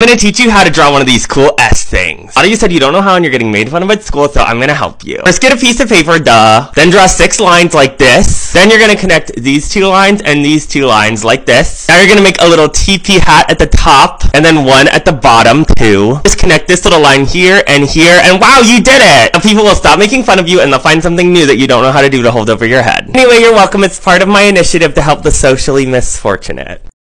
I'm gonna teach you how to draw one of these cool S things. A lot of you said you don't know how and you're getting made fun of at school, so I'm gonna help you. First get a piece of paper, duh. Then draw six lines like this. Then you're gonna connect these two lines and these two lines like this. Now you're gonna make a little TP hat at the top and then one at the bottom too. Just connect this little line here and here and wow, you did it! Now people will stop making fun of you and they'll find something new that you don't know how to do to hold over your head. Anyway, you're welcome. It's part of my initiative to help the socially misfortunate.